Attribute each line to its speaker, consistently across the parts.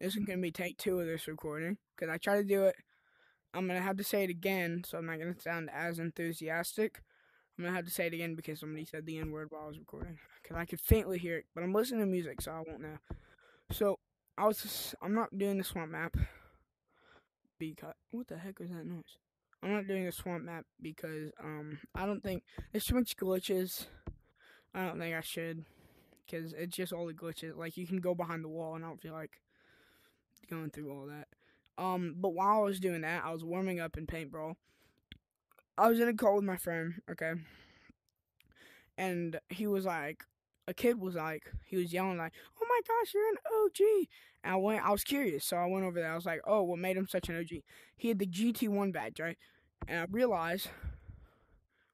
Speaker 1: This is gonna be take two of this recording because I tried to do it. I'm gonna have to say it again, so I'm not gonna sound as enthusiastic. I'm gonna have to say it again because somebody said the N word while I was recording. Because I could faintly hear it, but I'm listening to music, so I won't know. So I was, just, I'm not doing the swamp map because what the heck was that noise? I'm not doing the swamp map because um I don't think there's too much glitches. I don't think I should because it's just all the glitches. Like you can go behind the wall, and I don't feel like going through all that. Um, but while I was doing that, I was warming up in paintball. I was in a call with my friend, okay, and he was like, a kid was like, he was yelling like, "Oh my gosh, you're an OG!" And I went, I was curious, so I went over there. I was like, "Oh, what made him such an OG?" He had the GT1 badge, right? And I realized,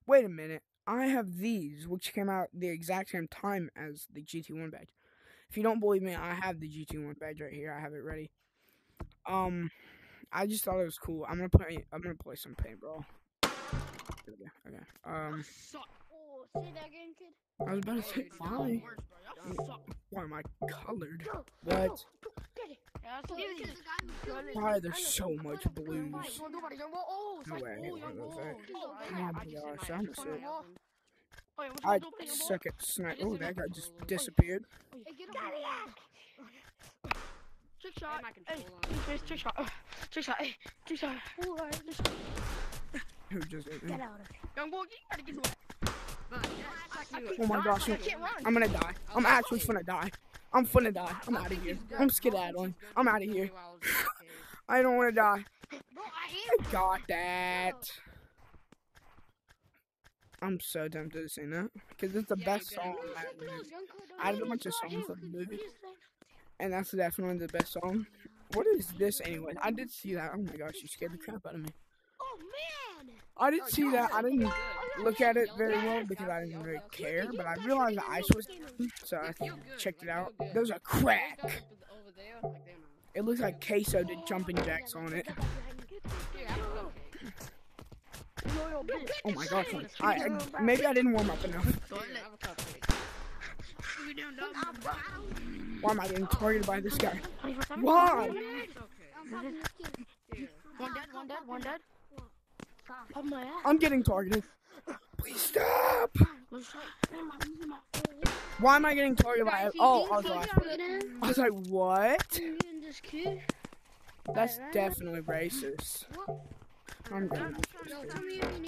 Speaker 1: wait a minute, I have these, which came out the exact same time as the GT1 badge. If you don't believe me, I have the GT1 badge right here. I have it ready. Um, I just thought it was cool. I'm gonna play. I'm gonna play some paintball. Okay. Okay. Um,
Speaker 2: Oh, say that again, kid.
Speaker 1: I was about to say why. Am I colored? What? Why are so much blues? No way,
Speaker 2: oh,
Speaker 1: my gosh, I'm a sick. I suck at snipe. Oh, that guy just disappeared.
Speaker 3: Hey, get him.
Speaker 2: Trick shot.
Speaker 3: my
Speaker 2: Hey,
Speaker 3: controller on.
Speaker 2: trick, trick shot. Uh, Trick shot. Hey, trick shot. Oh, alright, trick shot.
Speaker 1: Who just hit?
Speaker 2: Get out of here. Young boy, you gotta get away.
Speaker 3: But, yeah, fuck you.
Speaker 1: Oh my gosh,
Speaker 2: I can't run.
Speaker 1: I'm gonna die. I'm actually finna die. I'm finna die. I'm out of here. I'm skedaddling. I'm out of here. I don't wanna die.
Speaker 2: I
Speaker 1: I got that. I'm so tempted to sing that because it's the
Speaker 3: Yeah,
Speaker 1: best song. I
Speaker 3: it.
Speaker 1: ever heard. I added a bunch of songs from the movie, and that's definitely the best song. What is this anyway? I did see that. Oh my gosh, you scared the crap out of me.
Speaker 2: Oh, man.
Speaker 1: I did see that. I didn't look at it very well because I didn't really care, but I realized the ice was, so I checked it out. There's a crack.
Speaker 3: Over there, like they're not.
Speaker 1: It looks like Queso did jumping jacks on it.
Speaker 3: Yeah, I'm okay.
Speaker 1: Oh my gosh, I, I maybe I didn't warm up enough.
Speaker 3: Here, have a cupcake.
Speaker 1: Why am I getting targeted by this guy? Why?
Speaker 3: It's okay. Here.
Speaker 2: One dead, one dead, one dead.
Speaker 1: I'm getting targeted. Please stop. Why am I getting targeted by? Oh, I was like, I was like, what? That's definitely racist. I'm going. I don't know why.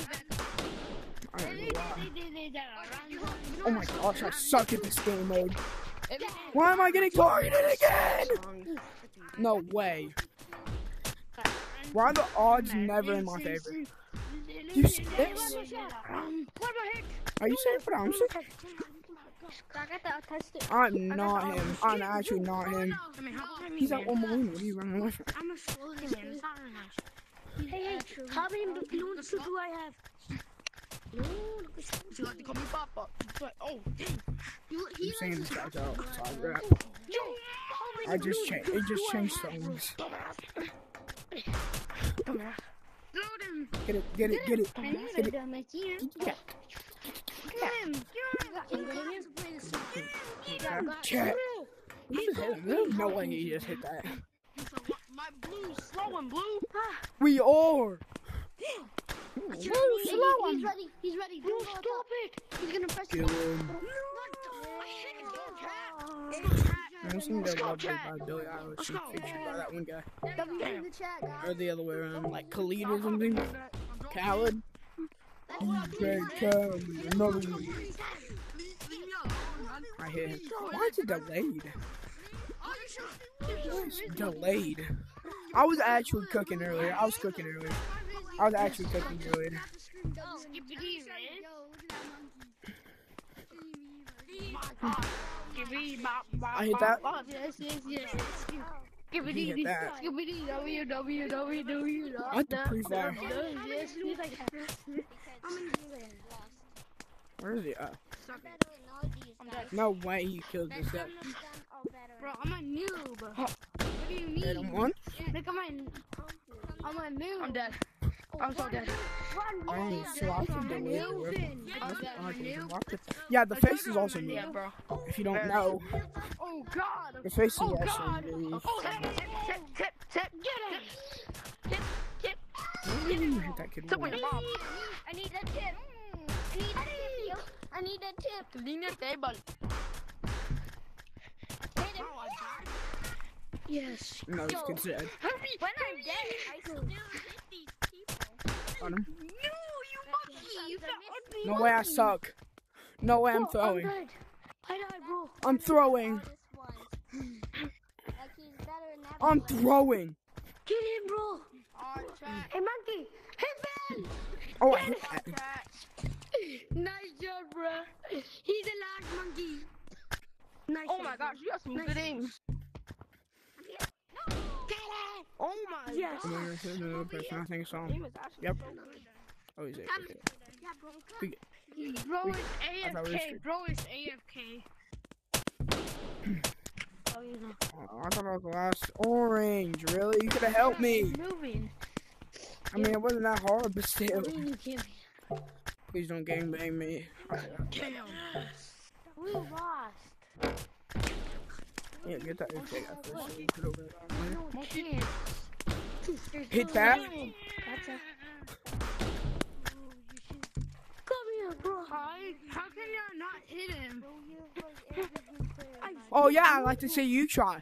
Speaker 1: Oh my gosh, I suck at this game mode. Why am I getting targeted again? No way. Why are the odds never in my favor? You this? Are you saying what I'm saying? I'm not him. I'm actually not him. He's at one balloon. What are you running away from?
Speaker 2: I'm a slowly man. Hey, hey, how many balloons do I have?
Speaker 3: She like to call me Papa. But, oh, dang.
Speaker 1: I'm saying this guy's out. Sorry, rap. I just changed. It just changed songs.
Speaker 3: Load him.
Speaker 1: Get it, get it, get it. Get it. Yeah. Chat. He just hit him. There's no way he just hit that.
Speaker 3: My blue's slowing, blue.
Speaker 1: We are.
Speaker 2: He's ready. He's ready.
Speaker 3: Blue,
Speaker 2: Don't
Speaker 3: stop
Speaker 2: stop.
Speaker 3: it.
Speaker 2: He's gonna press
Speaker 1: Kill him. I was thinking that Lovely by Billie Eilish and featured by that one guy.
Speaker 2: W in the chat, guys.
Speaker 1: Or the other way around, like Khalid or something. Khaled. Okay, Khaled. Another one. I hit him. Why is it delayed? Why is it delayed? I was actually cooking earlier. I was cooking earlier. I was actually cooking earlier. I hit that.
Speaker 2: Yes, yes, yes.
Speaker 1: He hit that.
Speaker 2: Skibbity, W, W, W, W.
Speaker 1: I Where is he? Uh, no way he killed this guy.
Speaker 2: Bro, I'm a noob. What do you
Speaker 1: Hit him
Speaker 2: mean?
Speaker 1: once.
Speaker 2: Look, I'm a, I'm a noob.
Speaker 3: I'm dead. Oh, I'm so dead. Oh,
Speaker 1: so I can delete the
Speaker 3: Moving.
Speaker 1: That's
Speaker 3: that
Speaker 1: all I can
Speaker 3: new?
Speaker 1: do. It. Yeah, the face is also new. If you don't know,
Speaker 3: Oh God.
Speaker 1: the face is
Speaker 3: Oh
Speaker 1: also new.
Speaker 3: Oh, tip, tip, tip, tip, tip. Get him. Tip, tip.
Speaker 1: Why didn't hit that kid
Speaker 3: Tip with
Speaker 1: once?
Speaker 3: your mom.
Speaker 2: I need a tip. I need a tip. I need a tip.
Speaker 3: Lean.
Speaker 2: Hit him.
Speaker 3: Oh.
Speaker 2: Yes.
Speaker 1: No, this kid's dead.
Speaker 2: When I'm dead, I still hit these.
Speaker 1: On him.
Speaker 3: No, you monkey. You fat ugly.
Speaker 1: No way I suck. No way I'm
Speaker 2: oh,
Speaker 1: throwing.
Speaker 2: I'm dead. I died, bro.
Speaker 1: I'm throwing. I'm throwing.
Speaker 2: Get him, bro.
Speaker 3: Oh.
Speaker 2: Hey, monkey. Hit him.
Speaker 1: Oh, I hit that.
Speaker 2: Nice job, bro. He's a large monkey. Nice
Speaker 3: Oh my gosh, you got some good aim.
Speaker 2: Get.
Speaker 3: Oh my
Speaker 2: Yes.
Speaker 1: I'm
Speaker 3: god.
Speaker 1: gonna another person. I think it's on.
Speaker 3: Aim actually
Speaker 1: Yep.
Speaker 3: so good.
Speaker 1: Oh, he's it.
Speaker 2: Come.
Speaker 1: Okay.
Speaker 2: Yeah, bro.
Speaker 1: We-
Speaker 3: Bro is
Speaker 1: we were
Speaker 3: AFK. Bro is AFK.
Speaker 2: Oh, you know.
Speaker 1: Oh, I thought I was the last orange. Really? You could have helped me.
Speaker 2: Moving.
Speaker 1: I mean, it wasn't that hard, but still.
Speaker 2: Mean, you can't be.
Speaker 1: Please don't gangbang me.
Speaker 3: Damn.
Speaker 2: We lost.
Speaker 1: Yeah, get that okay after so we over there.
Speaker 2: No, we can't. There's
Speaker 1: Hit that.
Speaker 2: way. That's a. Come here, bro.
Speaker 3: How can you not hit him?
Speaker 1: Oh yeah, I'd like to see you try.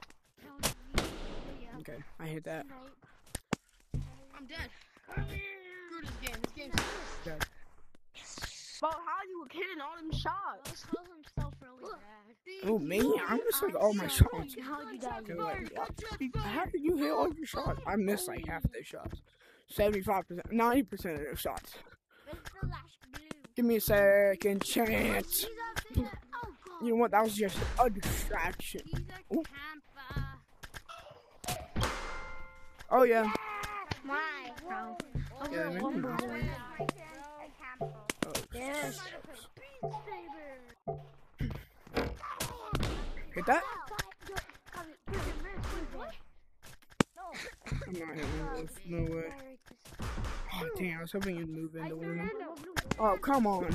Speaker 1: Okay, I hit that.
Speaker 3: I'm dead. Screw this game. This game's
Speaker 1: Dead.
Speaker 3: Bro, how you hitting all them shots?
Speaker 1: Oh me? I'm just like all my shots.
Speaker 2: How'd you die?
Speaker 1: Okay, How did you hit all your shots? I missed like half of those shots. Seventy-five percent, ninety percent of those shots. Give me a second chance. You know what? That was just a distraction. Ooh. Oh, oh yeah.
Speaker 2: My, bro.
Speaker 1: Yeah, they made me nice. Oh,
Speaker 2: Yes.
Speaker 1: hit that? I'm not hitting this. No way. Oh damn! I was hoping you'd move into one of them. Oh come on!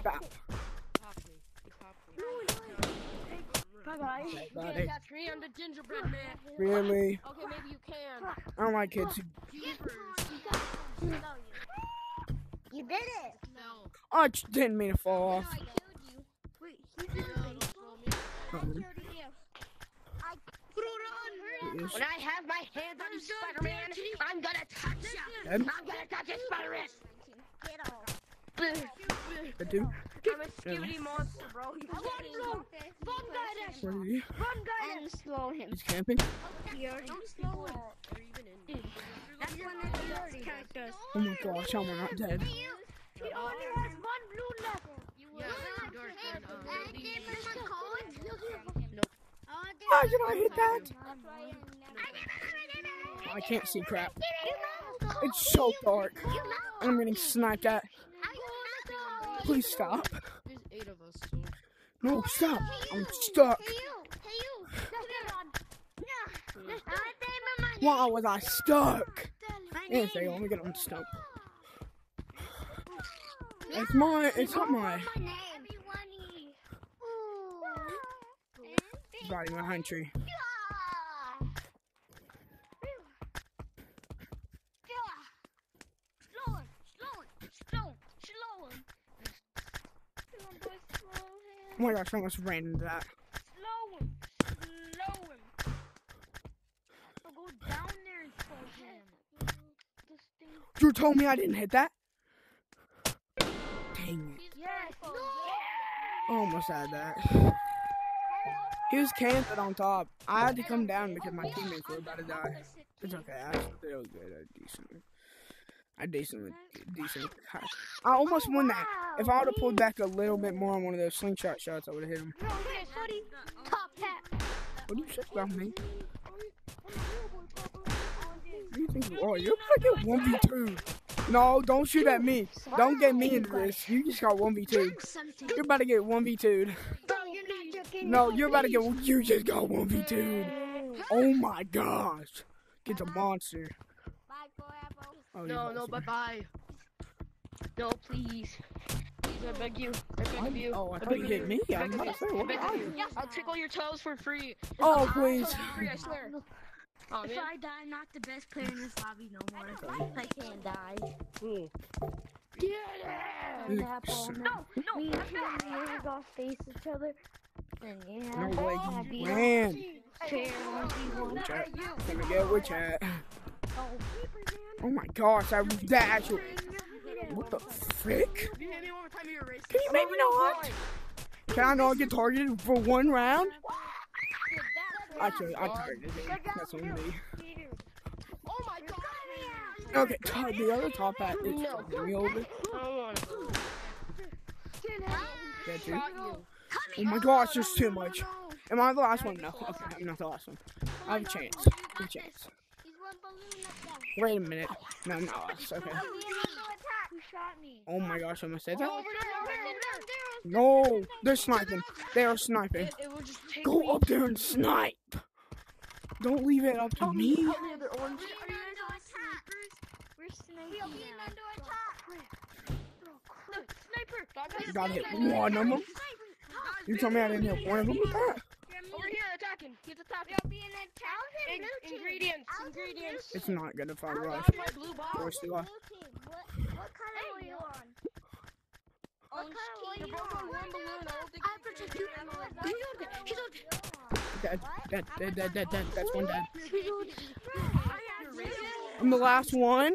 Speaker 1: Stop.
Speaker 3: Bye bye.
Speaker 1: Okay, buddy.
Speaker 3: catch me, the gingerbread man.
Speaker 1: Really?
Speaker 3: Okay, maybe you can.
Speaker 1: I don't like kids.
Speaker 2: You did it.
Speaker 3: Oh, no.
Speaker 1: I just didn't mean to fall off.
Speaker 2: I killed you. Wait,
Speaker 3: When I have my hands on you, Spider-Man, I'm gonna touch you. I'm gonna touch you, Spider-Man.
Speaker 2: Get off.
Speaker 1: Good dude.
Speaker 3: I'm a skitty monster, bro. You
Speaker 2: Run, bro. Run, guide us.
Speaker 1: Where are you?
Speaker 2: Run, guide us. slow him.
Speaker 1: He's camping.
Speaker 2: Don't slow him. That's one of the characters.
Speaker 1: Oh my gosh, how am I not dead?
Speaker 2: He only has one blue left.
Speaker 3: Yeah, it's too
Speaker 1: How did I hit that? I can't see crap. It's so dark. I'm getting sniped at. Please stop.
Speaker 3: There's eight of us.
Speaker 1: No, stop. I'm stuck. Why was I stuck? Anything, let me get on stuck. It's my, it's not my body, my country.
Speaker 2: Slow him, slow him, slow him, slow him. Slow him, slow him.
Speaker 1: Oh my gosh, I almost ran into that.
Speaker 2: Slow him, slow him. I'll go down there and slow him.
Speaker 1: You told me I didn't hit that? Dang it.
Speaker 2: Yes, no.
Speaker 1: Almost had that. He was camping on top. I had to come down because my teammates were about to die. It's okay. I did good. I decently. I decently, decently. I almost won that. If I would have pulled back a little bit more on one of those slingshot shots, I would have hit him. What do you say about me? What do you think you are? You're get 1v2. No, don't shoot at me. Don't get me into this. You just got 1v2. You're about to get 1v2'd. No, you're about to get. You just got 1v2'd. Oh my gosh. Get the monster.
Speaker 2: Bye, forever.
Speaker 1: Oh,
Speaker 3: No,
Speaker 1: you
Speaker 3: no, bye bye. No, please. Please, I beg you. I beg
Speaker 1: I'm-
Speaker 3: you.
Speaker 1: Oh, I
Speaker 3: I
Speaker 1: thought
Speaker 3: beg
Speaker 1: you hit me.
Speaker 3: I
Speaker 1: I'm
Speaker 3: beg
Speaker 1: about to say,
Speaker 3: you. I
Speaker 1: what are you?
Speaker 3: you. I'll tickle your toes for free.
Speaker 1: Oh,
Speaker 3: I'll
Speaker 1: please.
Speaker 3: for free, I swear. Oh,
Speaker 4: If
Speaker 3: man.
Speaker 4: I die, I'm not the best player in this lobby no more. I can't die. Hmm.
Speaker 1: Ooh.
Speaker 4: Pineapple.
Speaker 1: s-
Speaker 4: No, no. Me and him, we were gonna face each other. And yeah,
Speaker 1: No way,
Speaker 4: I'd
Speaker 1: you
Speaker 4: be
Speaker 1: ran.
Speaker 4: fair one v one.
Speaker 1: Chat. Let me get with chat.
Speaker 4: Oh,
Speaker 1: Oh my gosh, I that actually. What the frick?
Speaker 3: You hit me one more time, you're racist.
Speaker 1: Can you maybe not? Can I not get targeted for one round? Actually, I targeted me. That's on me.
Speaker 3: Oh my god.
Speaker 1: Okay, top, the other top hat is
Speaker 3: No.
Speaker 1: targeting me over.
Speaker 3: I don't want to.
Speaker 1: That too. Oh my gosh, there's too much. Am I the last one? No. Okay, I'm not the last one. Oh I have a chance. I have a chance.
Speaker 4: He's one balloon up there.
Speaker 1: Wait a minute. Oh, no, I'm not last. Okay.
Speaker 4: Who shot me?
Speaker 1: Oh my gosh, I must say that.
Speaker 3: Oh, over there, over there, over there.
Speaker 1: No, they're sniping. They are sniping.
Speaker 3: It, it will just take
Speaker 1: Go up there and snipe. Don't leave it up to me.
Speaker 3: Help me, the orange.
Speaker 4: We're sniping now.
Speaker 3: Look, sniper. Got
Speaker 1: You gotta hit one of them. You told me I didn't hit one of them.
Speaker 3: Over here, attacking. He's attacking. In- ingredients, ingredients.
Speaker 1: It's not good if I rush.
Speaker 3: Grab my blue box.
Speaker 1: You off.
Speaker 4: What, what color were you on?
Speaker 3: You're
Speaker 4: you
Speaker 3: one balloon. I you
Speaker 4: protect you. He's He's
Speaker 1: Dead, dead, dead, dead, dead, dead. That's one dead.
Speaker 4: He's on
Speaker 1: I'm the last one.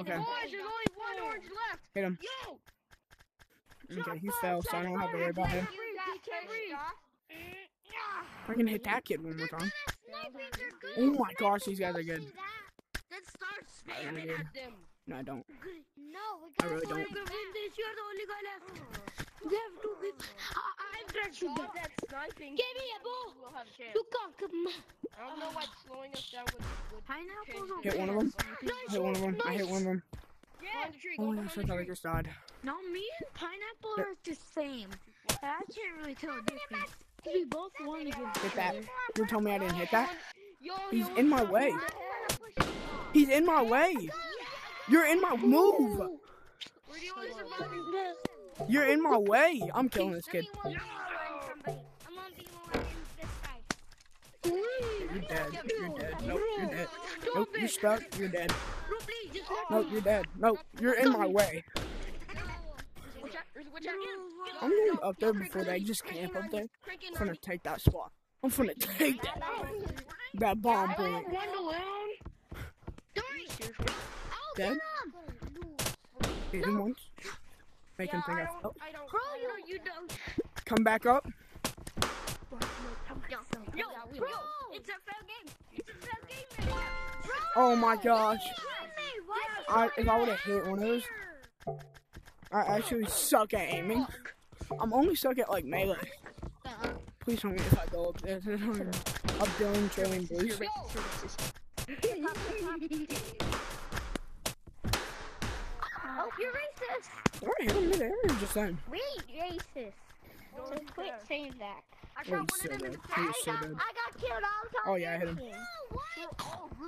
Speaker 1: Okay.
Speaker 3: Boys, there's only one orange left.
Speaker 1: Hit him.
Speaker 3: Yo!
Speaker 1: Okay, he fell, so I don't have to worry about him. I can hit that kid one more time. Oh, oh my gosh, these guys are good.
Speaker 4: Then start
Speaker 1: I really
Speaker 4: spamming at
Speaker 3: At them.
Speaker 1: No, I don't.
Speaker 4: No, we
Speaker 1: I really don't.
Speaker 4: You're the only guy left. You have to oh. be. I, I'm trying to shoot
Speaker 3: Stop that sniping.
Speaker 4: Give me a ball.
Speaker 3: We'll have a chance.
Speaker 4: You can't come.
Speaker 3: I don't know why slowing us down would, would
Speaker 4: Pineapples
Speaker 3: change
Speaker 1: Hit one of them.
Speaker 4: Nice.
Speaker 1: Hit one of them. I hit one of them.
Speaker 3: Behind the tree.
Speaker 1: Oh
Speaker 3: Go
Speaker 1: my gosh, I thought I just died.
Speaker 4: No, me and Pineapple are the same. I can't really tell the difference. 'Cause We both won against
Speaker 1: Hit that.
Speaker 4: other.
Speaker 1: You told me I didn't hit that?
Speaker 3: Yo,
Speaker 1: He's
Speaker 3: yo,
Speaker 1: in my way. He's in my way. You're in my move.
Speaker 3: We're the only surviving.
Speaker 1: You're in my way. I'm killing this kid. You're dead. You're dead. Nope, you're dead. Nope, you're stuck. You're dead.
Speaker 4: Bro, please, just let
Speaker 1: Nope, you're dead. Nope, you're in my way.
Speaker 3: Watch out, watch out.
Speaker 1: I'm going up there before they just camp up there. I'm gonna take that spot. I'm gonna take that that bomb point.
Speaker 3: One alone.
Speaker 1: Dead. Hit him once. Make him think I
Speaker 3: I
Speaker 1: fell.
Speaker 3: don't, I don't.
Speaker 4: Bro,
Speaker 3: I
Speaker 4: you,
Speaker 3: don't-
Speaker 4: you don't.
Speaker 1: Come back up.
Speaker 4: Yo, bro, it's a fair game. It's a fair game, man. Bro,
Speaker 1: Oh my gosh. I, if I would have hit one of those, I actually suck at aiming. I'm only stuck at like melee. Please tell me if I go up there. A billion trillion boost.
Speaker 4: Oh, you're racist.
Speaker 1: I hit him midair just then.
Speaker 4: We racist. So quit saying that. I
Speaker 1: Oh, he's so dead. He is so
Speaker 4: I got,
Speaker 1: dead.
Speaker 4: I got killed all the time.
Speaker 1: Oh, yeah, I hit him.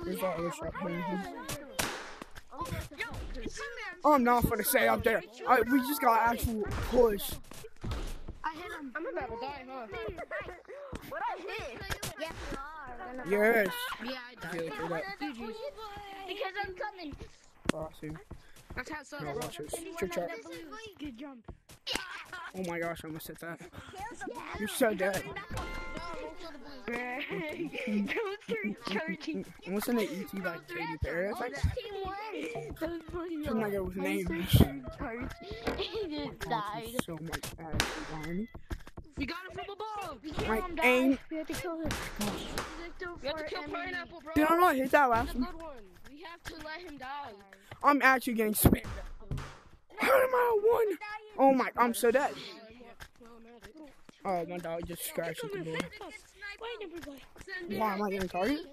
Speaker 1: There's that other shot coming in. Oh, I'm not gonna say up there. I, we just got actual push.
Speaker 4: I hit him.
Speaker 3: I'm about to die, huh?
Speaker 4: What I hit? Yes, you are.
Speaker 1: Yes.
Speaker 4: Yeah,
Speaker 1: I feel like that.
Speaker 4: Because I'm coming.
Speaker 1: Awesome.
Speaker 3: That's how it's
Speaker 1: No, watch this.
Speaker 4: Good jump.
Speaker 1: Oh my gosh, I almost hit that. You're so dead. What's in the ET by Katy Perry? I think. Couldn't I go with names?
Speaker 4: He just died.
Speaker 1: So much ass behind me.
Speaker 3: Got it from above.
Speaker 4: We can't
Speaker 1: My
Speaker 4: him
Speaker 1: aim.
Speaker 4: We have to kill him.
Speaker 3: You have to kill pineapple, bro.
Speaker 1: Did I not hit that last
Speaker 3: That's a
Speaker 1: one?
Speaker 3: good one. We have to let him die.
Speaker 1: I'm actually getting spammed. How am I one? Oh my, I'm so dead. Oh, my dog just scratched at the door. Why am I getting targeted?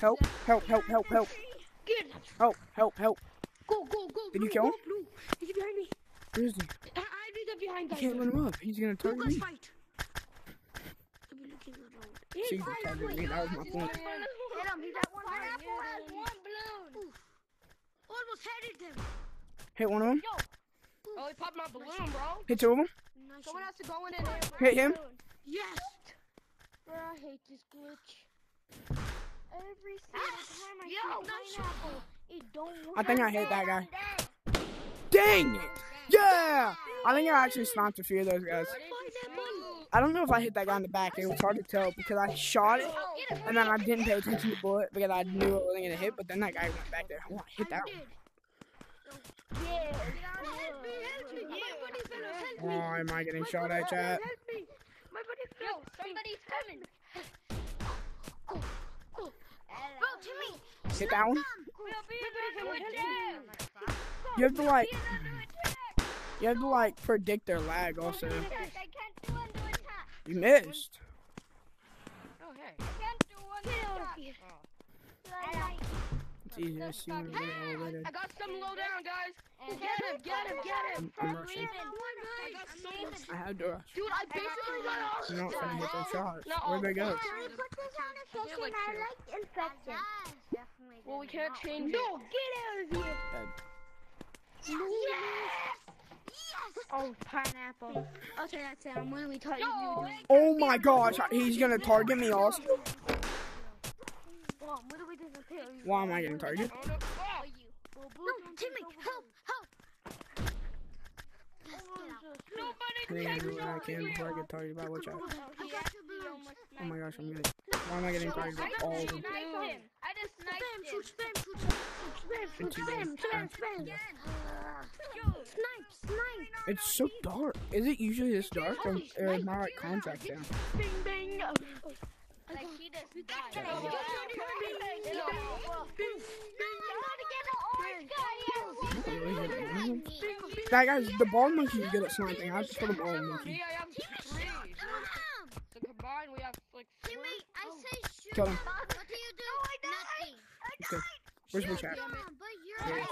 Speaker 1: Help, help, help, help, help. Help, help, help.
Speaker 4: Go, go, go.
Speaker 1: Did you kill him?
Speaker 4: He's behind me.
Speaker 1: Where is he?
Speaker 4: I, I be the behind guy.
Speaker 1: can't let him up. He's gonna target me.
Speaker 4: fight. I'll be looking around.
Speaker 1: See, technically, that was my point.
Speaker 4: Hit. He's one.
Speaker 1: Hit one of them.
Speaker 3: Oh, he popped my balloon, bro.
Speaker 1: Hit two of them.
Speaker 4: Nice.
Speaker 3: Someone has to go in there.
Speaker 1: Hit him.
Speaker 4: Yes.
Speaker 2: Bro, I hate this glitch. Every single time I
Speaker 4: Yo,
Speaker 2: shoot pineapple, it don't work.
Speaker 1: I think I hit that guy. Dang it! Yeah! I think I actually sniped a few of those guys. I don't know if I hit that guy in the back. It was hard to tell because I shot it oh, and then I didn't pay attention to the bullet because I knew it wasn't gonna hit. But then that guy went back there. I want to hit that one.
Speaker 2: Yeah.
Speaker 1: Oh, am I getting shot at, chat?
Speaker 2: Yo, somebody's coming. Bro, Timmy.
Speaker 1: Hit that one.
Speaker 2: We'll be able to do it.
Speaker 1: You have to like, you have to like predict their lag also.
Speaker 2: Oh, I can't do one.
Speaker 1: You missed.
Speaker 3: Oh, hey.
Speaker 2: I can't do one to.
Speaker 1: It's easier to see when we get elevated.
Speaker 3: I got some low down, guys. Get him, get him, get him.
Speaker 1: I'm, I'm rushing.
Speaker 3: I got so much.
Speaker 1: I had to rush.
Speaker 3: Dude, I basically got all
Speaker 1: You're not gonna hit those shots. Where'd they go?
Speaker 3: the
Speaker 2: Infection.
Speaker 3: like
Speaker 2: I
Speaker 3: two.
Speaker 2: like infection.
Speaker 3: Well, we can't change
Speaker 2: No, get out of here.
Speaker 1: Dead.
Speaker 4: Oh, pineapple. Okay, that's it. I'm literally taught you
Speaker 2: No,
Speaker 4: to do
Speaker 1: Oh my gosh, he's gonna target me also.
Speaker 2: Well, what do we do to kill you?
Speaker 1: Why am I getting targeted?
Speaker 3: Oh, no. Oh.
Speaker 4: No, Timmy, help, help.
Speaker 1: I think I do what I can before I get targeted by which I. Oh my gosh, I'm getting. Why am I getting targeted by all of them?
Speaker 2: I just sniped him.
Speaker 4: Shoot, spam, shoot, spam, shoot, spam,
Speaker 1: Shoot,
Speaker 4: spam, spam, spam. Snipe, snipe.
Speaker 1: It's so dark. Is it usually this dark or, or is my like contract down?
Speaker 4: Bing, bang.
Speaker 2: Like he just died. Oh.
Speaker 1: That guy's the ball monkey is good at sniping. I just put a ball monkey.
Speaker 3: Me, I have three. So combined, we have like four.
Speaker 2: I say shoot.
Speaker 1: Kill him.
Speaker 2: What do you do? Nothing.
Speaker 1: Okay. Where's my chat?
Speaker 2: But you're
Speaker 1: There it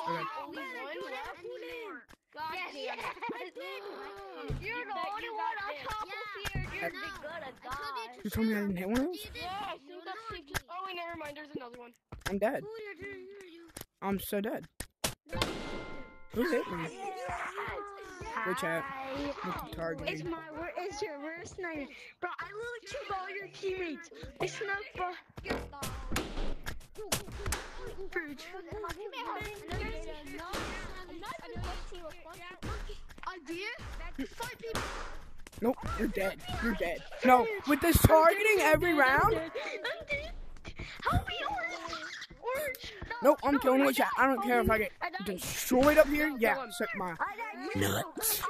Speaker 1: is, okay.
Speaker 3: Only one left?
Speaker 2: God
Speaker 3: Yes.
Speaker 2: damn. You're the only one on top of here. You're the good of God.
Speaker 1: You told me I didn't hit one of those?
Speaker 3: Yeah, I think that's safe. Oh, wait, never mind. There's another one.
Speaker 1: I'm dead. I'm so dead. Who hit me? Good chat. With the
Speaker 4: It's my wor- it's your worst nightmare. Bro, I literally killed all your teammates. I snuck by Bridge.
Speaker 1: Nope, you're dead. You're dead. No, with this targeting every round?
Speaker 4: I'm dead. Help me, Orange. Orange.
Speaker 1: Nope, I'm killing with chat. I don't care if I get destroyed up here. Yeah, suck my nuts.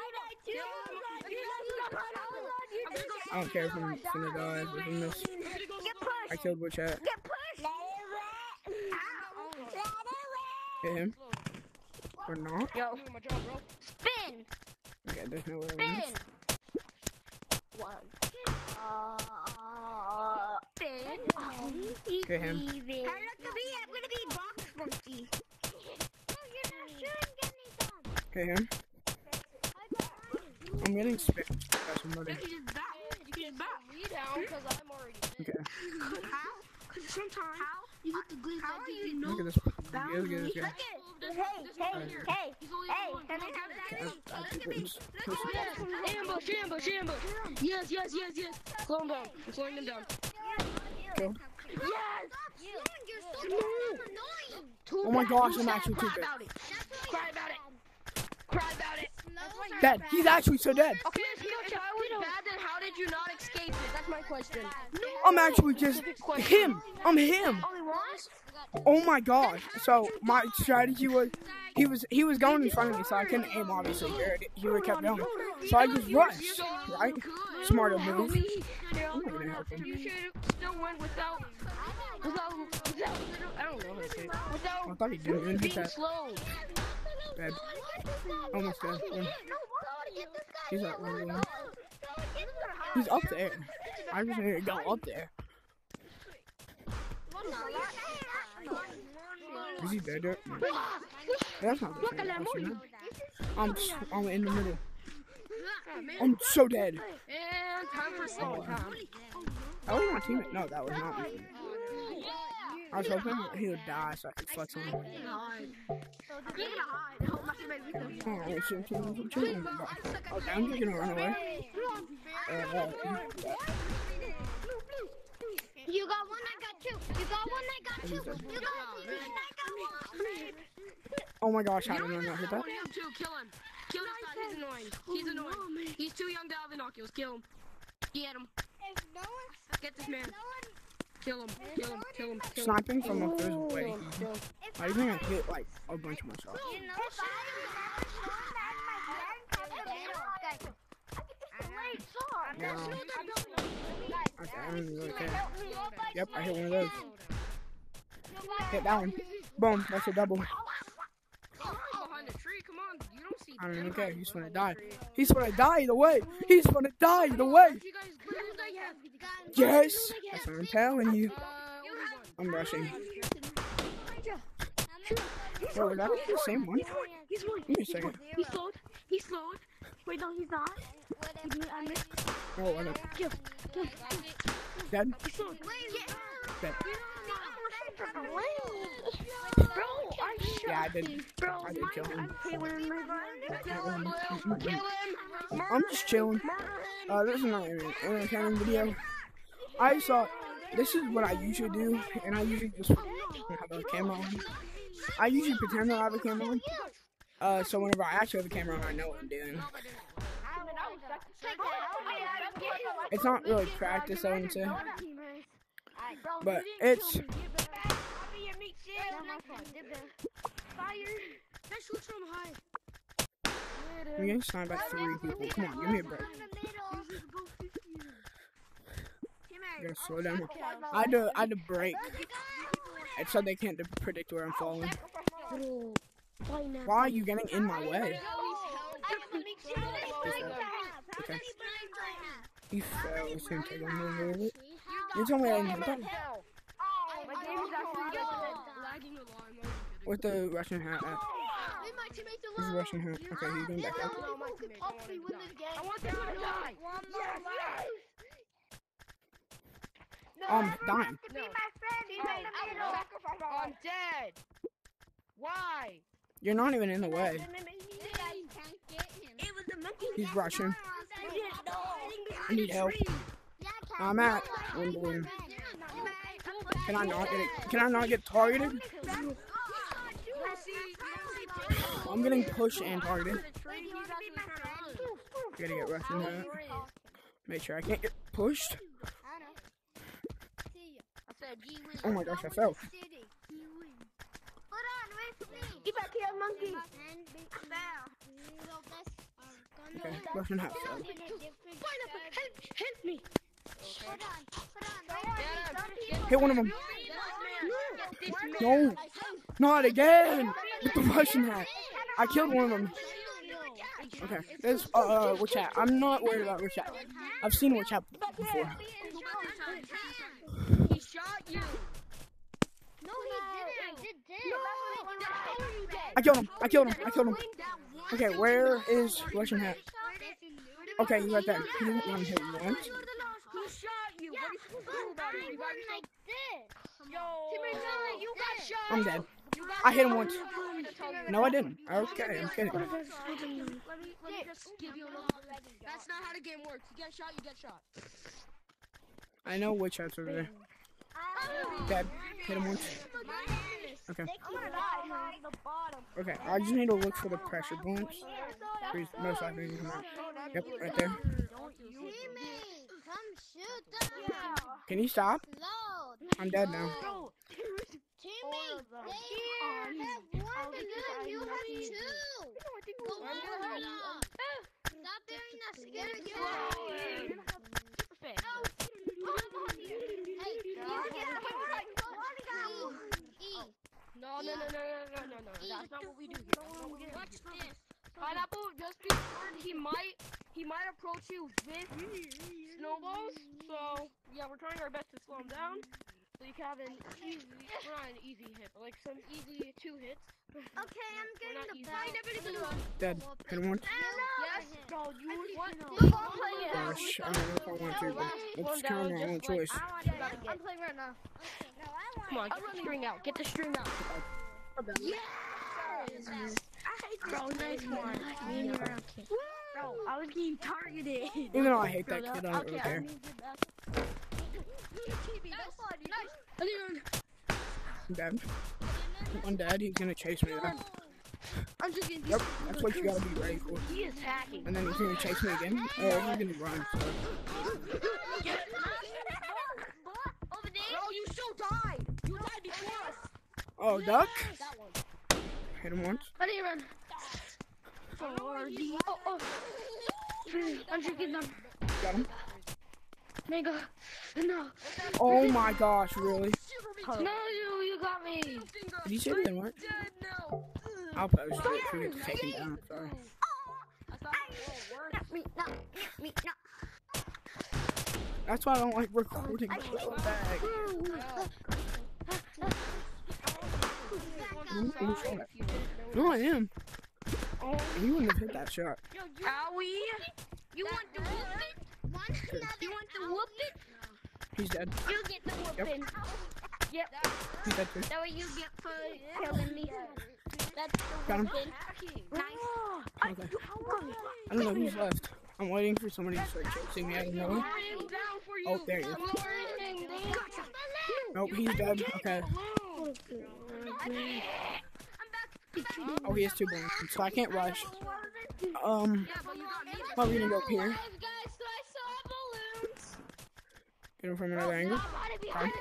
Speaker 1: I don't care if I'm gonna die. from this. I killed with chat. Hit him. Or not?
Speaker 3: Yo. My job, bro.
Speaker 2: Spin.
Speaker 1: Okay, there's no way I win.
Speaker 2: Spin. One. Uh, spin.
Speaker 1: Hit him.
Speaker 4: I'm gonna be box monkey.
Speaker 1: Hit him. I'm getting spit by somebody.
Speaker 3: Me down because I'm already dead.
Speaker 1: Okay.
Speaker 4: Cause sometimes you get the glitch
Speaker 2: How
Speaker 4: that
Speaker 2: are
Speaker 4: you know.
Speaker 1: Look at this. Look at this guy.
Speaker 2: Hey, hey, hey, hey, can I have that?
Speaker 1: I, I think it was-
Speaker 3: Ambush, ambush, ambush. Yes, yes, yes, yes. Slow them down. I'm slowing them down.
Speaker 1: Killed.
Speaker 2: You're so annoying.
Speaker 1: Oh my gosh, I'm actually too
Speaker 3: Cry
Speaker 1: good.
Speaker 3: about it. Cry about it. Cry about it.
Speaker 1: Dead. He's actually so dead.
Speaker 3: Okay, if, you, if I was bad, then how did you not escape it? That's my question.
Speaker 1: I'm actually just him. I'm him. Oh my gosh. So my strategy was he was he was going in front of me, so I couldn't aim obviously. He would have kept going. So I just rushed, right? Smarter move. I'm not gonna help him.
Speaker 3: You should have still went without, without, without, I don't know how to say it.
Speaker 1: I thought he did. Hit
Speaker 3: being
Speaker 1: that. Dead. Almost dead. Yeah. He's. He's up there. I just need to go up there. Is he dead yet? No. That's not question. I'm I'm in the middle. I'm so dead.
Speaker 3: And time for slowing time.
Speaker 4: That was my teammate. No, that was not my teammate. I was hoping he would die so I could flex on him. Oh, it's your team, it's your team. Oh, damn, you're gonna run away. Uh,
Speaker 2: You got one, I got two. You got one, I got two. You got one, I got one.
Speaker 4: oh my gosh, how did I not hit that?
Speaker 3: one, you have. Kill him. Kill this guy. He's annoying. He's oh, annoying. He's too young to have innocuous. Kill him. Get him.
Speaker 2: If no one,
Speaker 3: Get this man.
Speaker 2: no one,
Speaker 3: Kill him. Kill him. Kill him. Kill him.
Speaker 4: Sniping from up there is way
Speaker 3: Kill him.
Speaker 4: easy.
Speaker 3: Kill him.
Speaker 2: if
Speaker 4: I think I hit like a bunch of myself.
Speaker 2: You know, if I had never shown that my friend comes to I get this late
Speaker 4: No.
Speaker 2: song.
Speaker 4: Okay, I don't really care.
Speaker 2: Help me up, I
Speaker 4: Yep, I hit one of those. Hit that one. Boom, that's a double.
Speaker 3: He's behind the tree. Come on. You don't see.
Speaker 4: I don't even care. He's gonna die. He's gonna die either way. He's gonna die either way.
Speaker 3: You? I have.
Speaker 4: Yes, that's what I'm telling you.
Speaker 3: Uh,
Speaker 4: I'm rushing. Bro, was that the same one? Give me a second.
Speaker 1: He's slowed. He's slowed. Wait, no, he's not. He didn't- I missed.
Speaker 4: Oh, I know.
Speaker 1: Kill. Kill.
Speaker 4: Dead. Dead.
Speaker 1: Bro, I shot
Speaker 4: Yeah, I did.
Speaker 1: him. Bro,
Speaker 4: I did kill him.
Speaker 1: I pay when my
Speaker 3: Kill him. Kill him. Murder
Speaker 4: I'm just chilling. Uh, this is not even an entertaining video. I saw. This is what I usually do, and I usually just have a camera on. I usually pretend that I have a camera on. Uh, so whenever I actually have a camera on, I know what I'm doing. It's not really practice, I wouldn't say, but it's. I'm getting signed by three people. Come on, give me a break. You gotta slow down. I had to, I had to break. It said they can't predict where I'm falling. Why are you getting in my way? Okay. You fell. It's gonna take a little bit. You told me I didn't hit that.
Speaker 3: Lagging a lot. I'm
Speaker 4: With the Russian hat at. Who's the Russian hat? Okay, he's going back up.
Speaker 3: I want this to die.
Speaker 4: Um, dying.
Speaker 3: I'm dead. Why?
Speaker 4: You're not even in the way. He's rushing. I need help. I'm at one balloon. Can I not get it? Can I not get targeted? I'm getting pushed and targeted. Gotta get Russian hat. Make sure I can't get pushed. Oh my gosh, I fell.
Speaker 2: Hold back wait for me.
Speaker 1: If I kill a monkey.
Speaker 4: Okay, Russian hat fell.
Speaker 1: Help, help me.
Speaker 2: Hold on, hold on. Wait for me. Some people.
Speaker 4: Hit one of them. No, not again. With the Russian hat. I killed one of them. Okay, there's uh, which hat? I'm not worried about which hat. I've seen which hat before.
Speaker 3: He shot you.
Speaker 2: No, he didn't. I did this.
Speaker 4: I killed him. I killed him. I killed him. Okay, where is Russian hat? Okay, he's right there. He didn't want to hit once.
Speaker 3: Who shot you? What are you supposed to do about it? Got
Speaker 2: One like this.
Speaker 3: Yo.
Speaker 2: you got shot.
Speaker 4: I'm dead. I hit him once. No, I didn't. Okay, I'm kidding.
Speaker 3: Let me, let me just give you a. That's not how the game works. You get shot, you get shot.
Speaker 4: I know which hat's over there. Dead. Hit him once. Okay. Okay, I just need to look for the pressure points. He's most likely to come out. Yep, right there.
Speaker 2: Come shoot them.
Speaker 4: Can you stop? I'm dead now.
Speaker 2: Teammate, they have one gun. You have two. Go on. Stop doing that scary game. Hey, you get.
Speaker 3: No, no, no, no, no, no, no, no. That's not what we do here. That's not what we do. Watch this. Pineapple, just be warned, he might, he might approach you with snowballs. So, yeah, we're trying our best to slow him down. We have an easy, we're not an easy hit, but like some easy two hits.
Speaker 2: Okay, I'm getting
Speaker 3: not
Speaker 2: the
Speaker 3: easy.
Speaker 2: ball.
Speaker 1: Dead. Hit him once.
Speaker 3: Yes, bro, you?
Speaker 1: Gosh, I don't know if I want to, but it's kind of my own choice.
Speaker 2: I'm playing right now.
Speaker 3: Come on, get the string out. Get the string out.
Speaker 4: Bro, nice one. Me and you are okay. Bro, I was getting targeted.
Speaker 1: Even though I hate that kid, I don't really care. I'm dead. One dead, he's gonna chase me though.
Speaker 3: I'm just gonna
Speaker 1: Yep, that's what you gotta be ready for.
Speaker 3: He is hacking.
Speaker 1: And then he's gonna chase me again. Or he's gonna run. So.
Speaker 3: Bro, you still died. You died before us.
Speaker 1: Oh, duck. Hit him once.
Speaker 3: How do you run? Forty. Oh, oh. I'm drinking them.
Speaker 1: Got him.
Speaker 3: Mango. No.
Speaker 1: Oh my gosh, really?
Speaker 3: No, you, you got me.
Speaker 1: Did you say that what? I'll post it if we get to take him down. Sorry.
Speaker 2: Me, no, me, no.
Speaker 1: That's why I don't like recording so bad. Ooh, ooh, shot. No, I am. You wouldn't have hit that shot.
Speaker 4: Owie. You want the whooping?
Speaker 2: One another.
Speaker 4: You want the whooping?
Speaker 1: He's dead.
Speaker 4: You get the whooping. Yep.
Speaker 1: He's dead too.
Speaker 4: That what you get for killing me. That's the
Speaker 1: Got him.
Speaker 4: whooping. Nice.
Speaker 1: Okay. I don't know who's left. I'm waiting for somebody to start chasing me out of nowhere. Oh, there he is. Nope, he's dead. Okay. Oh, he has two balloons, so I can't rush. Um, probably gonna go up here. Get him from another angle. Fine.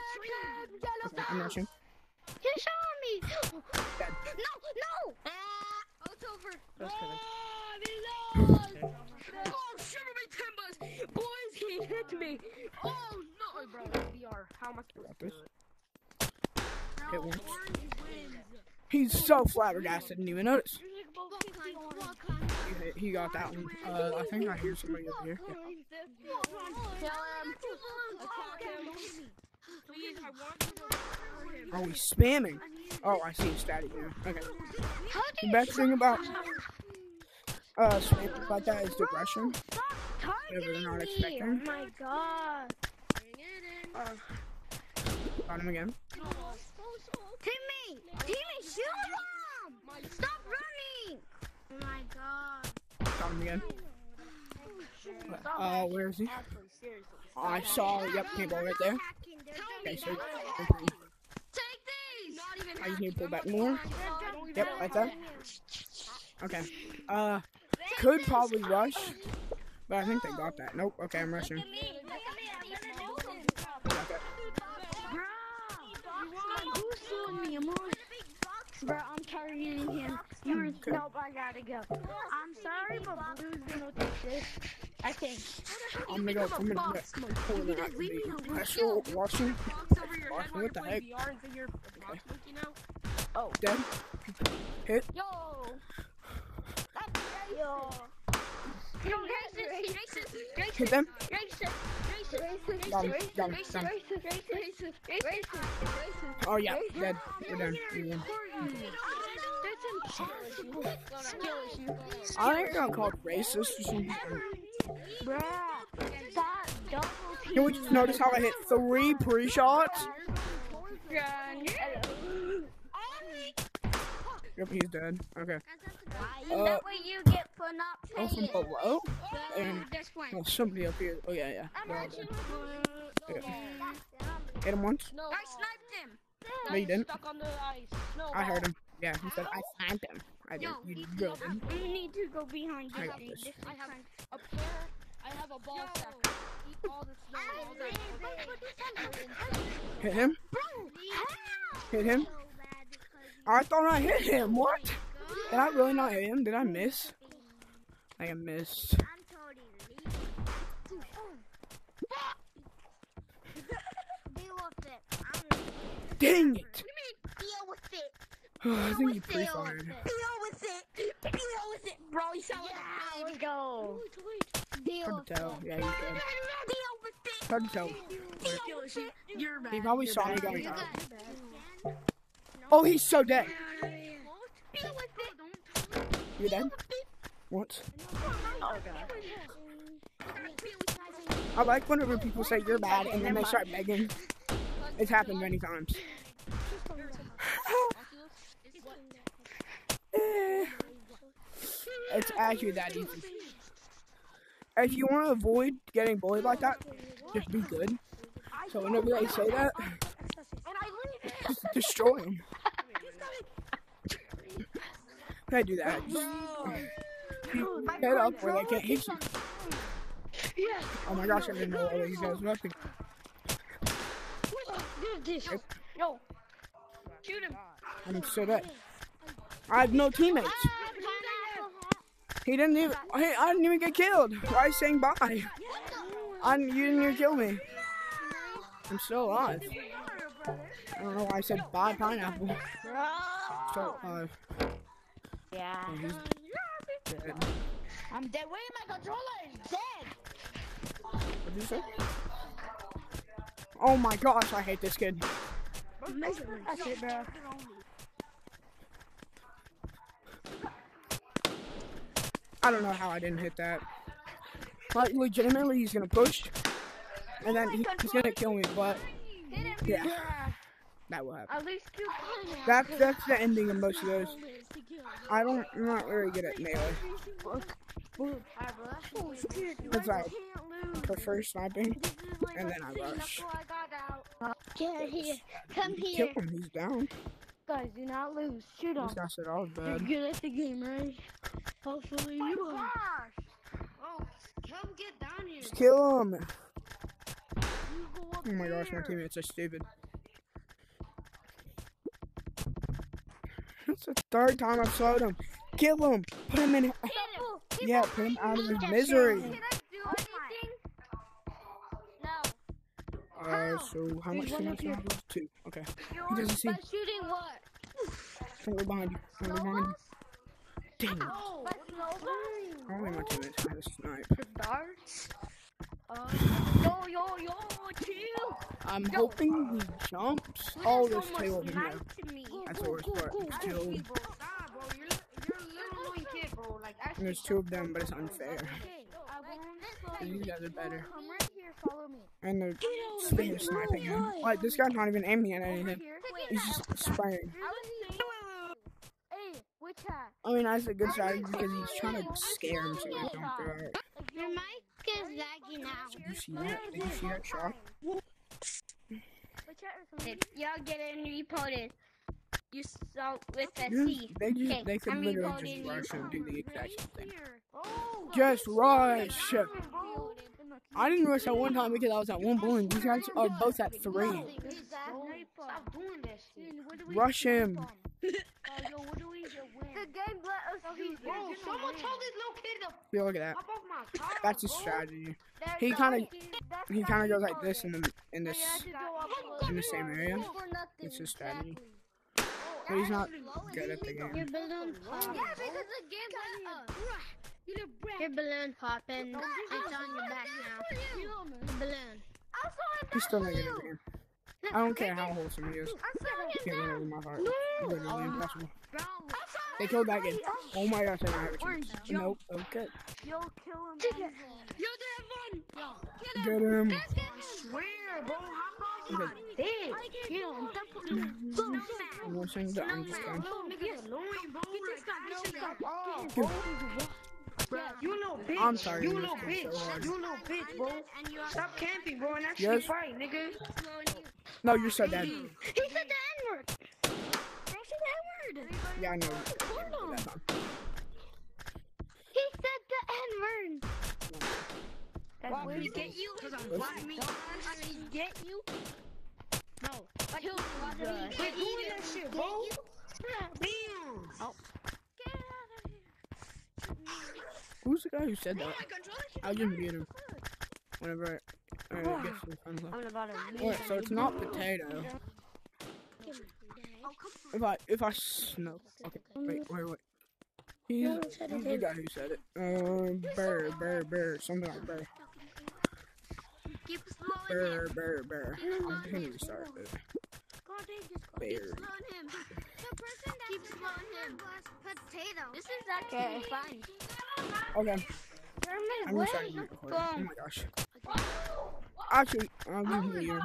Speaker 1: Okay, I'm rushing.
Speaker 2: He shot me.
Speaker 1: Dead.
Speaker 2: No, no. Ah, oh, it's over.
Speaker 1: Just kidding.
Speaker 3: Oh, shiver me timbers! Boys, he hit me! Oh, no! Bro, VR. How am I supposed
Speaker 1: Got this. Hit once. He's so flabbergasted, didn't even notice. He, hit- he got that one. Uh, I think I hear somebody over here. Yeah.
Speaker 3: Tell him. Attack him. Please, I want to record him.
Speaker 1: Are we spamming? Oh, I see static now. Okay. The best thing about uh spamming like that is the aggression. Whatever they're not expecting.
Speaker 2: Oh my god.
Speaker 1: Got him again.
Speaker 2: Timmy! Timmy, shoot him! Stop running! Oh my god.
Speaker 1: Got him again. Uh, where is he? Oh, I saw. Yep, cable right there. Okay, so
Speaker 2: Take these!
Speaker 1: I just need to pull back more. Yep, right there. Okay. Uh, could probably rush, but I think they got that. Nope. Okay, I'm rushing. Got
Speaker 4: Bro, I'm targeting him. You're
Speaker 1: Okay.
Speaker 4: nope. I gotta go. I'm sorry, but Blue's gonna take this. I think.
Speaker 1: I'm gonna go. I'm gonna get pull that out the special washing.
Speaker 3: Box over your head
Speaker 1: What
Speaker 3: while
Speaker 1: the
Speaker 3: you're
Speaker 1: heck?
Speaker 3: playing VR and think you're a box monkey?
Speaker 1: Dead. Hit.
Speaker 3: Yo!
Speaker 2: That's
Speaker 3: Yo. Racist! Racist! Racist!
Speaker 1: Hit them.
Speaker 3: Racist! Racist! Racist! Racist!
Speaker 1: Oh yeah. Dead. We're done. We win.
Speaker 3: That's impossible.
Speaker 1: I think I got called racist or something.
Speaker 4: Bruh, double
Speaker 1: Can we just notice how I hit three pre-shots? Yep, he's dead. Okay. Uh,
Speaker 2: That way you get for not
Speaker 1: oh, from
Speaker 2: paying.
Speaker 1: below? And oh, somebody up here. Oh yeah, yeah. They're all dead. Yeah. Hit him once.
Speaker 3: No,
Speaker 2: I sniped him.
Speaker 1: No, you didn't.
Speaker 3: Stuck on the ice. No,
Speaker 1: I heard him. Yeah, he said I sniped him. I did. You drilled him.
Speaker 4: You need to go behind
Speaker 1: I
Speaker 4: you.
Speaker 1: got this.
Speaker 3: I have a pair. I have a ball sack. Eat all the snow.
Speaker 1: Hit him. Hit him. I thought I hit him. What? Did I really not hit him? Did I miss? I I missed.
Speaker 2: Deal with it. I'm
Speaker 1: Dang it!
Speaker 2: deal with it.
Speaker 1: I think
Speaker 2: with
Speaker 1: pre-fired.
Speaker 2: Deal with it. Deal with it, bro. You sound
Speaker 4: Yeah,
Speaker 2: like
Speaker 4: let's go.
Speaker 2: Deal with it.
Speaker 1: Yeah, he's dead.
Speaker 2: Deal with it.
Speaker 1: Hard to tell.
Speaker 2: Deal
Speaker 1: quick.
Speaker 4: You're bad.
Speaker 1: He probably saw me going
Speaker 4: bad.
Speaker 1: Oh, he's so dead. You're dead? What? I like whenever people say you're bad and then they start begging. It's happened many times. Eh, it's actually that easy. If you want to avoid getting bullied like that, just be good. So whenever they say that, just destroy them. I do that. Head up where they can't hit you. Oh my gosh, I didn't know all these guys here.
Speaker 3: Yo. Shoot him.
Speaker 1: I'm so dead. I have no teammates. He didn't even. Hey, I didn't even get killed. Why are you saying bye? I didn't, you didn't even kill me. I'm still alive. I don't know why I said bye pineapple. Still alive.
Speaker 4: Yeah.
Speaker 1: Oh, he's.
Speaker 4: I'm dead. Wait, my controller is dead.
Speaker 1: What did you say? Oh my gosh, I hate this kid.
Speaker 4: That's it, bro.
Speaker 1: I don't know how I didn't hit that. Like, legitimately, he's gonna push, and then he, he's gonna kill me, but yeah, that will happen.
Speaker 3: At least two
Speaker 1: That's that's the ending of most of those. I don't, I'm not very good at melee. It's like prefer sniping, and then I rush.
Speaker 3: Got out.
Speaker 4: Get here. Come here.
Speaker 1: Kill
Speaker 4: here.
Speaker 1: him, he's down.
Speaker 3: Guys, do not lose. Shoot him.
Speaker 1: This guy said I was
Speaker 4: You're good at the game, right? Hopefully you are.
Speaker 3: Gosh. Oh, come get down here.
Speaker 1: Just kill him.
Speaker 3: You go up
Speaker 1: Oh my gosh, my teammates are stupid. It's the third time I've slowed him. Kill him. Put him in. Yeah, put him out of his misery.
Speaker 3: Can I do anything? No.
Speaker 1: Uh, so how much teammates do I have? Two. Okay. He doesn't see.
Speaker 3: Shooting what?
Speaker 1: Don't behind you. Don't behind you. Dang it.
Speaker 3: Oh.
Speaker 1: I don't think my teammates had a snipe.
Speaker 3: Darts? Uh, yo, yo, yo, chill.
Speaker 1: I'm hoping he jumps. Oh, there's
Speaker 3: so much
Speaker 1: two of them there.
Speaker 3: light to me.
Speaker 1: That's the worst part. There's two of them.
Speaker 3: Bro, stop, bro. You're, you're a little annoying kid, bro. Like, actually.
Speaker 1: there's two of them, but it's unfair.
Speaker 3: Okay, I won't.
Speaker 1: These guys are better.
Speaker 3: Come right here, follow me.
Speaker 1: And they're spinning sniping him. Like, this guy's not even aiming at anything. He's just spraying.
Speaker 3: Hey, which hat?
Speaker 1: I mean, that's a good strategy because he's trying to scare him so he don't throw it.
Speaker 3: Your mic is lagging out.
Speaker 1: Did you see that? Did you see that shot?
Speaker 3: Y'all get it and reported. You saw with a
Speaker 1: Yeah,
Speaker 3: C.
Speaker 1: They just,
Speaker 3: Okay,
Speaker 1: they could
Speaker 3: I'm
Speaker 1: literally just rush and do the oh, exact same thing.
Speaker 3: Oh,
Speaker 1: Just rush! Oh, I didn't rush at one time because I was at one bullet. These guys are both at three.
Speaker 3: Stop doing.
Speaker 1: Rush him.
Speaker 3: The game let us do Bro, someone tell this little kid to
Speaker 1: Yeah, look at that.
Speaker 3: hop off my car.
Speaker 1: That's his strategy. He kinda- He kind of goes like this in the in this. in the same area. It's his strategy. But he's not good at the game.
Speaker 3: Your
Speaker 1: game.
Speaker 3: balloon popping. Yeah, because the game let us. Your balloon popping. It's on your back now. The balloon.
Speaker 1: He's still not good at the game. I don't care how wholesome he is. Can't win over my heart. Literally impossible. They killed that kid. Oh my gosh, I don't have a chance. Nope. Okay.
Speaker 3: Yo, kill him. Yo,
Speaker 1: Get him.
Speaker 3: Swear, bro. Hop off
Speaker 1: Okay.
Speaker 3: my dick. Kill him.
Speaker 1: I'm gonna send it. I'm just kidding.
Speaker 3: Little nigga annoying, bro. Like, stop off,
Speaker 1: Give-
Speaker 3: bro. You little bitch.
Speaker 1: I'm sorry,
Speaker 3: You little
Speaker 1: kid's so
Speaker 3: You little bitch, bro. Stop camping, bro, and actually
Speaker 1: Yes.
Speaker 3: fight, nigga.
Speaker 1: No, you're so dead.
Speaker 3: He said the N-word. Bro said the N-word.
Speaker 1: Yeah, I know. That time.
Speaker 3: He said the N-word. That's
Speaker 1: weird.
Speaker 3: we get you. Cause I'm black. Me. I get you. No. Kill you.
Speaker 4: Quit doing that shit, bro.
Speaker 3: Damn.
Speaker 1: Who's the guy who said that? I'll just mute him. Whenever I uh, get some fun left.
Speaker 3: I'm about to
Speaker 1: Wait, so it's not potato. If I if I snow. Okay, wait, wait, wait. He's, he's the guy who said it. Uh, burr, burr, burr, something like burr.
Speaker 2: Keep slowing him.
Speaker 1: bear, bear.
Speaker 2: Keep
Speaker 1: I'm
Speaker 2: slowing
Speaker 1: gonna
Speaker 2: him.
Speaker 1: restart it.
Speaker 5: God, just
Speaker 1: Bear.
Speaker 2: Keep slowing him.
Speaker 4: The person that
Speaker 2: Keep slowing him.
Speaker 4: was potato.
Speaker 2: This is actually fine.
Speaker 1: Okay,
Speaker 4: German
Speaker 1: I'm
Speaker 4: way.
Speaker 1: restarting the recording. Oh my gosh. Actually, I'm gonna hear.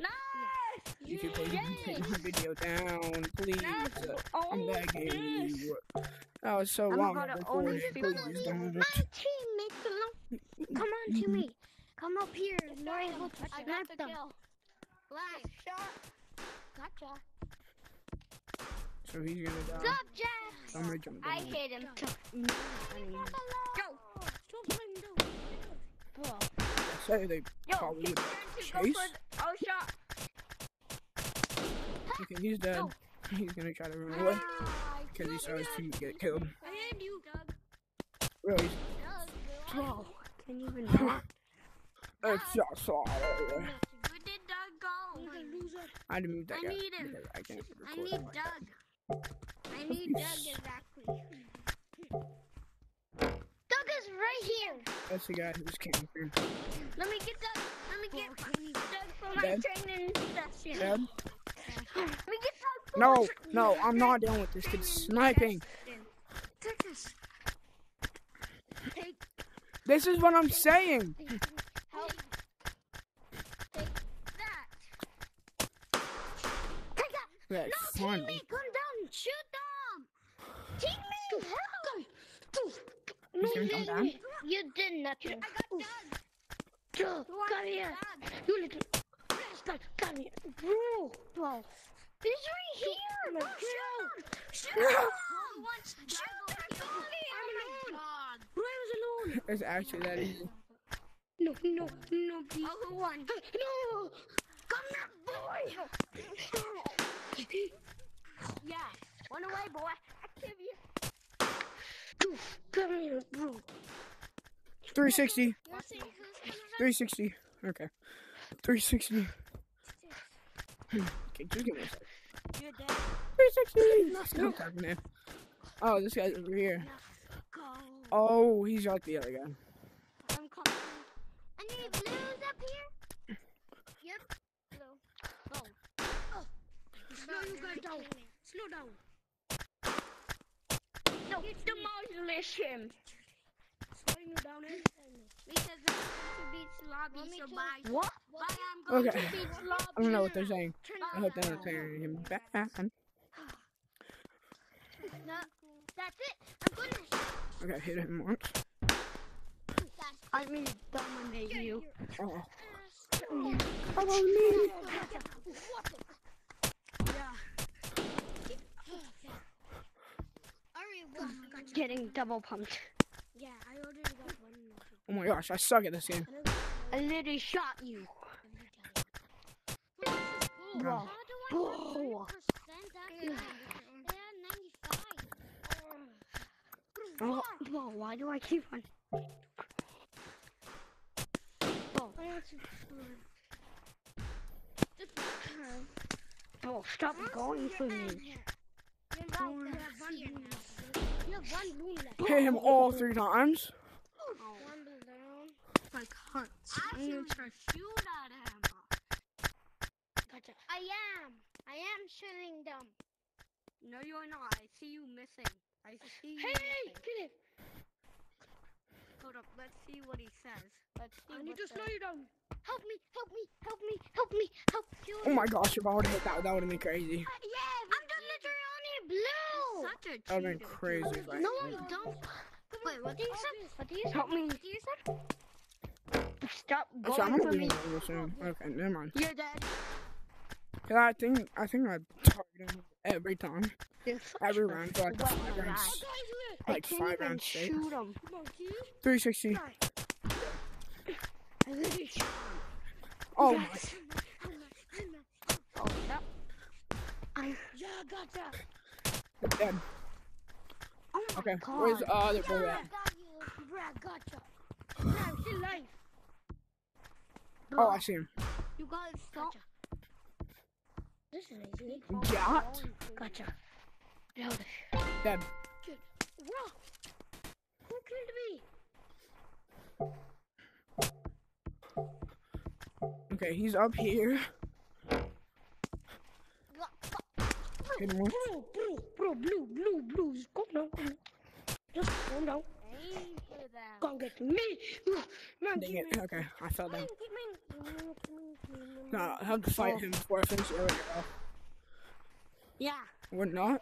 Speaker 2: Nice.
Speaker 1: You can please take my video down, please. Uh, I'm begging you. That was so
Speaker 2: I'm
Speaker 1: long.
Speaker 2: gonna
Speaker 1: of
Speaker 2: only
Speaker 1: recording.
Speaker 2: speak
Speaker 1: Please don't.
Speaker 4: My teammate belong. Come on to me. Come up here. You're able to
Speaker 2: I got
Speaker 4: snipe
Speaker 2: the
Speaker 4: them.
Speaker 2: kill. Last shot.
Speaker 4: Gotcha.
Speaker 1: So he's gonna die.
Speaker 4: Subject.
Speaker 1: So I'm gonna
Speaker 2: I
Speaker 1: down.
Speaker 2: hit him.
Speaker 4: Go.
Speaker 5: Stop playing down.
Speaker 2: Bro.
Speaker 1: Say they
Speaker 2: Yo,
Speaker 1: probably
Speaker 2: his
Speaker 1: would.
Speaker 2: turn to
Speaker 1: Chase?
Speaker 2: go for the oh shot.
Speaker 1: Okay, he's dead.
Speaker 2: Go.
Speaker 1: He's gonna try to run away
Speaker 2: Ah, I
Speaker 1: because he saw his
Speaker 2: killed
Speaker 1: team get killed.
Speaker 2: I hit you, Doug.
Speaker 1: Really?
Speaker 2: Bro, can you even not?
Speaker 1: It's just all over.
Speaker 2: Where did Doug go?
Speaker 1: I had to move that
Speaker 2: I
Speaker 1: guy.
Speaker 2: need him.
Speaker 1: because I can't
Speaker 2: I
Speaker 1: record.
Speaker 2: need Doug. I need Doug exactly.
Speaker 4: Doug is right here.
Speaker 1: That's the guy who's camping.
Speaker 2: Let me get Doug. Let me get Doug for my
Speaker 1: Dead?
Speaker 2: training session.
Speaker 1: Dead?
Speaker 2: Let me get Doug for
Speaker 1: No,
Speaker 2: my
Speaker 1: no, I'm not dealing with this kid sniping.
Speaker 2: Take this.
Speaker 1: This is what I'm saying. That's
Speaker 4: No,
Speaker 1: funny.
Speaker 4: teammate, come down. Shoot them. Teammate, help. You did nothing.
Speaker 2: I got
Speaker 4: come here. You little come here. Bro, bro. He's right here. Shoot him. Shoot him. Shoot
Speaker 2: here?
Speaker 4: Guy.
Speaker 2: My God.
Speaker 4: Ryan's alone.
Speaker 1: It's actually that easy.
Speaker 4: No, no, no, please.
Speaker 2: Oh, uh, who won?
Speaker 4: No. Come here, boy.
Speaker 2: Yeah. Run away, boy. I give you.
Speaker 4: Come here, bro.
Speaker 1: 360.
Speaker 2: You're saying who's
Speaker 1: 360. Okay. 360. okay, just give me a second.
Speaker 2: You're dead.
Speaker 1: 360. No typing in. Oh, this guy's over here.
Speaker 2: Go.
Speaker 1: Oh, he's like the other guy.
Speaker 2: I'm coming.
Speaker 4: Any blues up here?
Speaker 2: Yep. Blue. Go.
Speaker 4: Slow you guys down. Slow down.
Speaker 2: No, demolish him.
Speaker 4: Slowing you down eh?
Speaker 2: Because I'm going to beat Lobby, so
Speaker 4: to?
Speaker 2: bye.
Speaker 4: What?
Speaker 2: Bye, I'm going
Speaker 1: Okay.
Speaker 2: to beat Lobby.
Speaker 1: I don't know what they're saying.
Speaker 2: Turn
Speaker 1: I hope they're not saying him bad.
Speaker 4: No, that's it. I'm gonna.
Speaker 1: Okay, hit him once.
Speaker 2: I mean, dominate you.
Speaker 1: Oh. Follow me.
Speaker 2: Getting double pumped.
Speaker 4: Yeah, I already got one.
Speaker 1: Oh my gosh, I suck at this game.
Speaker 2: I literally shot you.
Speaker 1: Bro.
Speaker 2: Bro. Oh, bro, why do I keep on? Oh, bro, stop going for me.
Speaker 1: Hit him all three times.
Speaker 2: Oh, like hunts. I'm gonna try to shoot at him.
Speaker 4: I am. I am shooting them.
Speaker 2: No, you're not. I see you missing. I see you
Speaker 4: Hey,
Speaker 2: missing.
Speaker 4: get it.
Speaker 2: Hold up. Let's see what he says. Let's see.
Speaker 4: I need
Speaker 2: what
Speaker 4: to slow you down. Help me, help me, help me, help me, help you.
Speaker 1: Oh my gosh, if I would have hit that, that would have been crazy.
Speaker 4: Uh, yeah, I'm just literally only blue.
Speaker 2: Such a
Speaker 1: That would have been crazy. if I-
Speaker 4: No, I don't. Wait, what do you say? What do you say?
Speaker 2: Help me.
Speaker 4: What do you say?
Speaker 2: Stop
Speaker 1: Actually, I'm
Speaker 2: going
Speaker 1: gonna
Speaker 2: for me.
Speaker 1: on this soon. Okay, never mind.
Speaker 2: You're dead.
Speaker 1: Cause I think I think I target him every time,
Speaker 2: You're such
Speaker 1: every
Speaker 2: a
Speaker 1: round for like
Speaker 2: sweat
Speaker 1: five
Speaker 2: rat.
Speaker 1: rounds,
Speaker 2: I
Speaker 1: like
Speaker 2: can't
Speaker 1: five
Speaker 2: even
Speaker 1: rounds straight.
Speaker 2: shoot him.
Speaker 1: 360.
Speaker 2: I literally.
Speaker 1: Oh my.
Speaker 2: Oh, stop. I,
Speaker 4: Yeah, gotcha.
Speaker 1: Dead.
Speaker 2: oh my
Speaker 1: Okay,
Speaker 2: god.
Speaker 1: where's the other boy at?
Speaker 4: got you. Bruh, gotcha. Bruh.
Speaker 1: Oh, I see him.
Speaker 2: You guys stop.
Speaker 4: This is easy.
Speaker 1: Got.
Speaker 4: Gotcha. Get.
Speaker 1: Dead.
Speaker 4: Good. rock! What could it be?
Speaker 1: Okay, he's up here. Hit
Speaker 4: blue, blue, blue, blue. Calm down, down. Just calm down. Come get me! Man,
Speaker 1: Dang it,
Speaker 4: me.
Speaker 1: okay, I fell down.
Speaker 4: Nah,
Speaker 1: no, I have to fight oh. him before I finish. There.
Speaker 4: Yeah.
Speaker 1: Would not?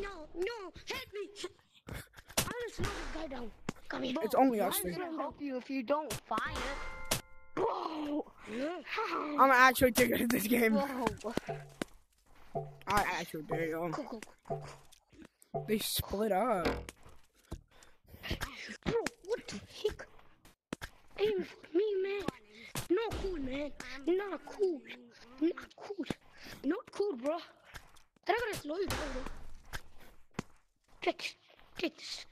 Speaker 4: No, no, help me. I'm gonna slow this guy down. Come here.
Speaker 1: It's only us
Speaker 2: I'm gonna help you if you don't find it.
Speaker 4: Bro.
Speaker 1: I'm actually at this game.
Speaker 2: Whoa.
Speaker 1: I actually
Speaker 4: go, go.
Speaker 1: They split up.
Speaker 4: Bro, what the heck? Aim for me, man. Not cool, man. Not cool. Not cool. Not cool, bro. They're gonna slow you down, bro. Take this. Take this.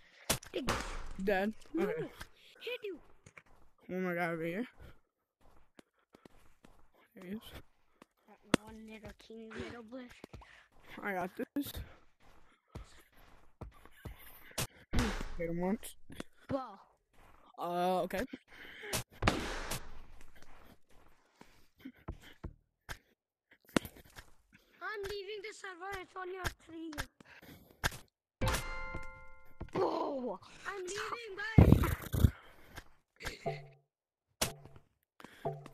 Speaker 4: Take this.
Speaker 1: Dead.
Speaker 4: No.
Speaker 1: Okay.
Speaker 4: Hit you.
Speaker 1: One more guy over here. There he is.
Speaker 2: That one little teeny little bush.
Speaker 1: I got this. Hit him once.
Speaker 2: Ball.
Speaker 1: Uh, okay.
Speaker 4: I'm leaving the server. It's only your three. Bro, I'm leaving, guys.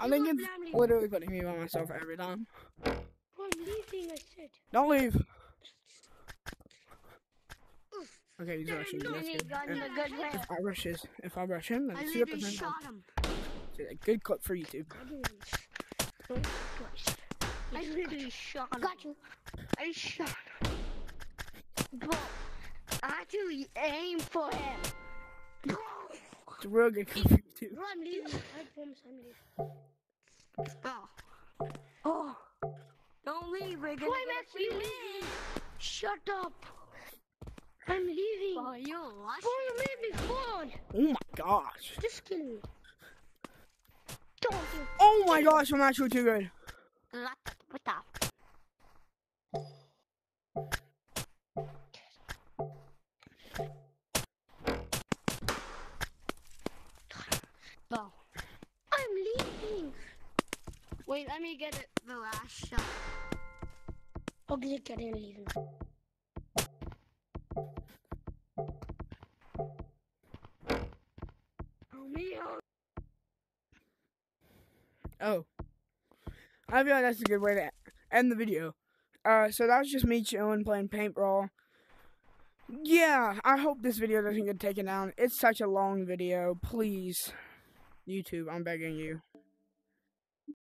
Speaker 1: I think it's
Speaker 4: family.
Speaker 1: literally putting me by myself every time.
Speaker 4: I'm leaving. I said.
Speaker 1: Don't leave. Okay, he's
Speaker 4: Then
Speaker 1: rushing.
Speaker 4: I'm
Speaker 1: That's good.
Speaker 2: got in
Speaker 1: And
Speaker 2: good way.
Speaker 1: if I rush his, if I rush him, then
Speaker 2: I
Speaker 1: see what the
Speaker 2: literally
Speaker 1: thing
Speaker 2: shot him.
Speaker 1: a good clip for YouTube.
Speaker 4: I do this. Don't twice.
Speaker 2: I literally shot him.
Speaker 4: Got you.
Speaker 2: I shot him. Bro, actually aim for him.
Speaker 4: Bro,
Speaker 1: It's a real good clip for YouTube.
Speaker 4: bro I'm leaving. I promise I'm leaving.
Speaker 2: Oh. Oh. Don't leave, we're gonna
Speaker 4: Bro, I'm
Speaker 2: get
Speaker 4: actually
Speaker 2: you.
Speaker 4: leaving. Shut up. I'm leaving.
Speaker 2: Oh, you lost.
Speaker 4: Bro, you made me fall.
Speaker 1: Oh my gosh.
Speaker 4: Just kill me. Don't you.
Speaker 1: Oh my gosh, I'm actually too good.
Speaker 2: Bro.
Speaker 4: I'm leaving.
Speaker 2: Wait, let me get it the last shot.
Speaker 4: Okay, get in leaving. Me. Oh.
Speaker 1: I feel like that's a good way to end the video. Uh, so that was just me chilling, playing paintball. Yeah, I hope this video doesn't get taken down. It's such a long video. Please, YouTube, I'm begging you.